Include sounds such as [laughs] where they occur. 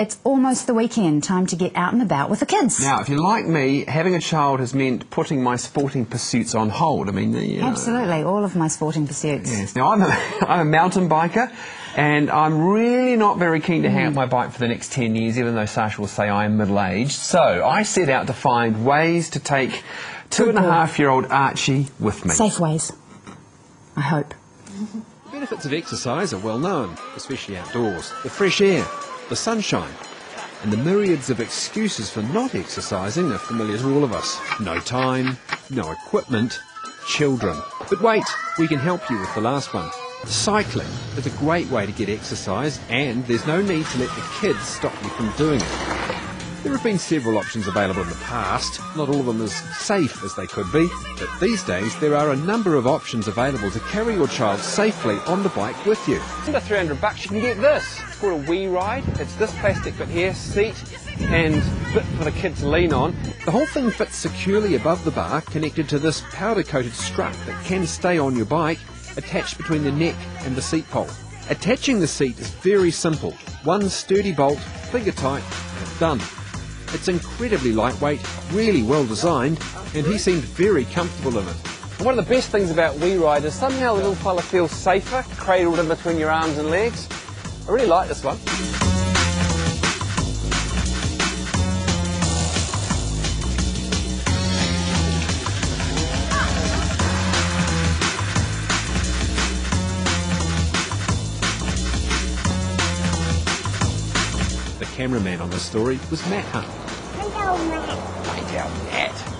It's almost the weekend, time to get out and about with the kids. Now, if you're like me, having a child has meant putting my sporting pursuits on hold. I mean, you uh, know, Absolutely, all of my sporting pursuits. Yes. Now, I'm a, [laughs] I'm a mountain biker, and I'm really not very keen to hang up mm. my bike for the next 10 years, even though Sasha will say I am middle aged. So I set out to find ways to take two Good and a half year old Archie with me. Safe ways. I hope. [laughs] The benefits of exercise are well known, especially outdoors. The fresh air, the sunshine, and the myriads of excuses for not exercising are familiar to all of us. No time, no equipment, children. But wait, we can help you with the last one. Cycling is a great way to get exercise and there's no need to let the kids stop you from doing it. There have been several options available in the past, not all of them as safe as they could be, but these days there are a number of options available to carry your child safely on the bike with you. Under 300 bucks, you can get this. It's called a WeeRide. It's this plastic bit here, seat and bit for the kids to lean on. The whole thing fits securely above the bar, connected to this powder coated strap that can stay on your bike, attached between the neck and the seat pole. Attaching the seat is very simple. One sturdy bolt, finger tight, and done. It's incredibly lightweight, really well designed, and he seemed very comfortable in it. One of the best things about WeeRide is somehow the little fella feels safer, cradled in between your arms and legs. I really like this one. Cameraman on this story was Matt Hunt. Hello, Matt.